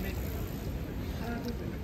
Amen. Amen.